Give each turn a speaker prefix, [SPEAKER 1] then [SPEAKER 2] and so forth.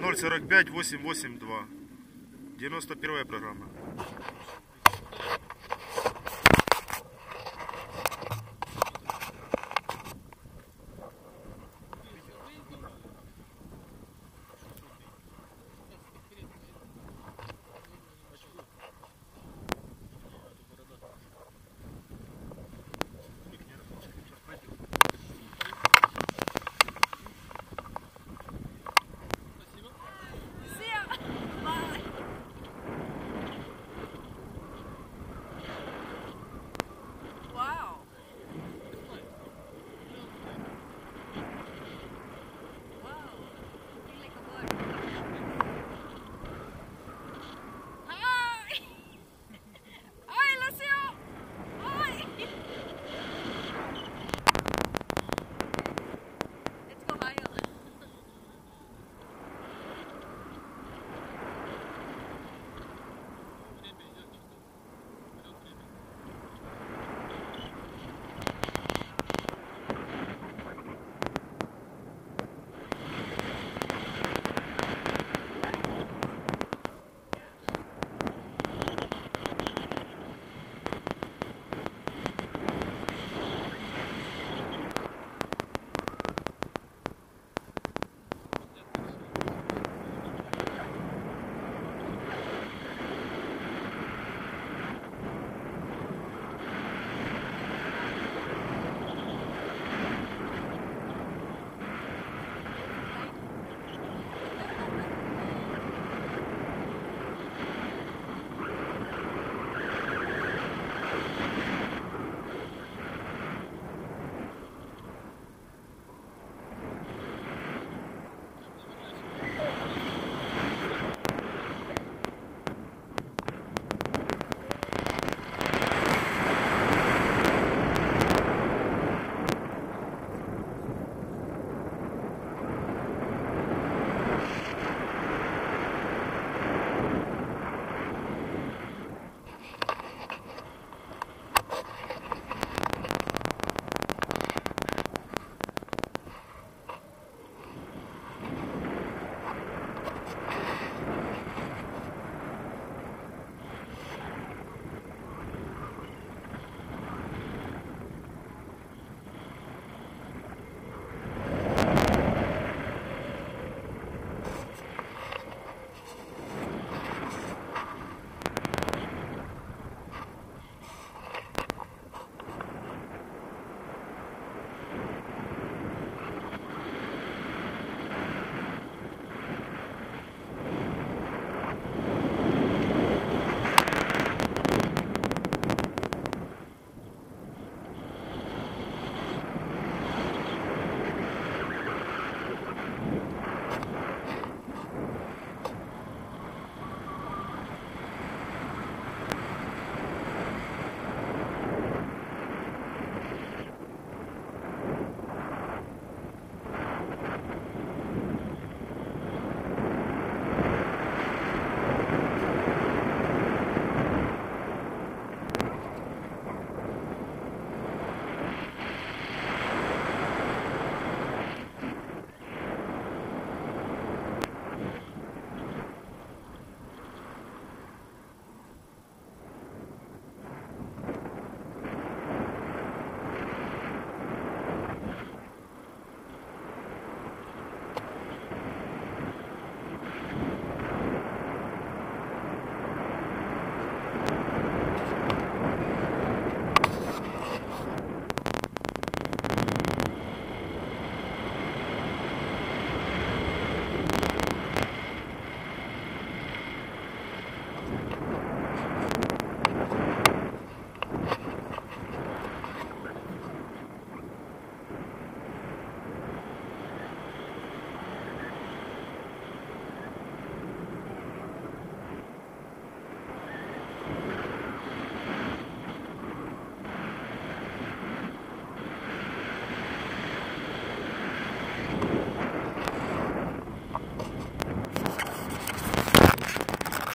[SPEAKER 1] 045 882. 91 программа.